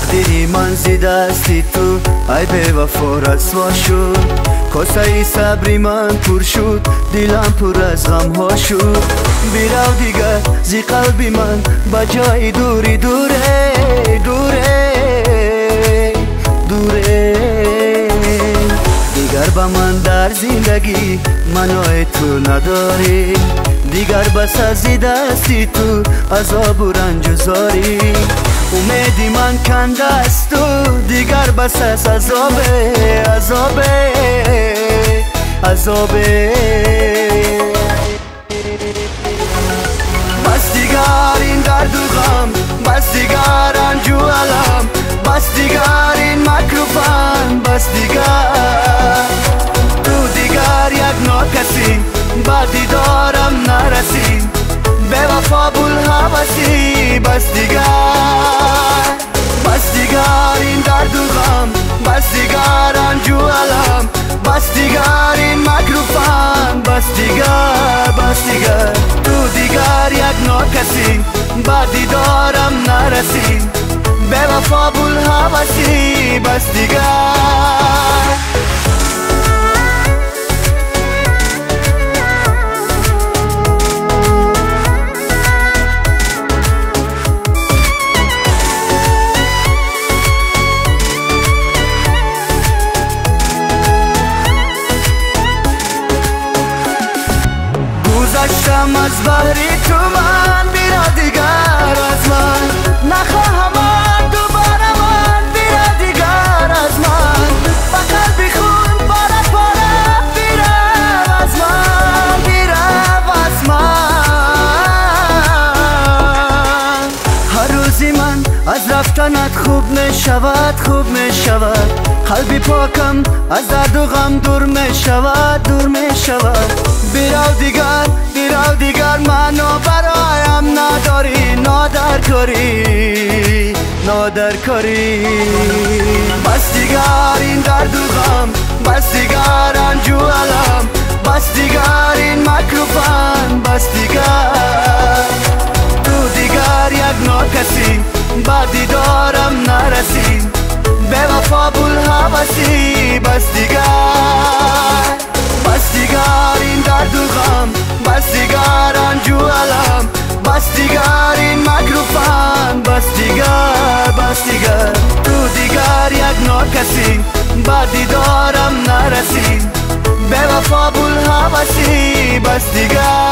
دلی من زی دستی تو. ای به وفا رسوا شد. کاسه صبری من پر شد. دلم پر از غم ها شد. بیرو دیگر زی قلبی من با جای دوری دوره دوره دوره. دیگر با من در زندگی منو تو نداری. دیگر بس از دستی تو عذاب و رنج زاری. امیدی من کنده است تو دیگر بس از عذابه عذابه عذابه بس دیگر این درد و غم بس دیگر انجو علم بس دیگر این مکروفن بس دیگر бас дигар бас дигар ин дарду ғам бас дигар анҷу алам бас дигар ин макру фаҳм бас дигар бас дигар. Ту дигар якно касӣ ба дидорам нарасӣ бевафо булҳавасӣ бас дигар бошам аз баҳри ту ман бира дигар аз ман. Нахоҳаман дубара ман бира дигар аз ман. Фақат бихун пора пора бирав аз ман бирав аз ман. Ҳар рӯзи ман аз рафтанат хуб мешавад хуб мешавад. Қалби покам аз дарду ғам дур мешавад дур мешавад. Бирав дигар کاری نادر کاری بس دیگر این درد و غم بس دیگر انجو علم. ба дидорам нарасӣ бевафо булҳавасӣ бас дигар.